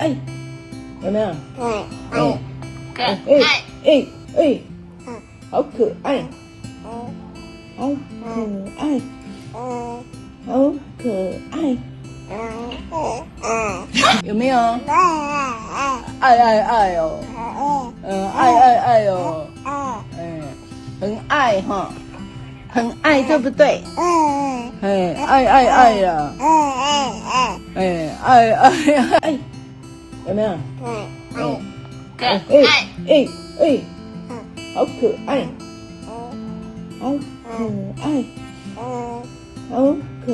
哎，有没有？哎，哎可哎爱，哎哎，嗯好可爱，嗯。好可爱，嗯。好可爱，有没有？嗯爱爱爱哦，嗯嗯，爱爱爱哦，嗯。嗯，很爱哈，很爱，对不对？嗯。哎，爱爱爱呀，哎哎哎，爱爱爱，有没有？对，哎可哎爱，哎哎，嗯。好可爱，嗯。好可爱，嗯。好可。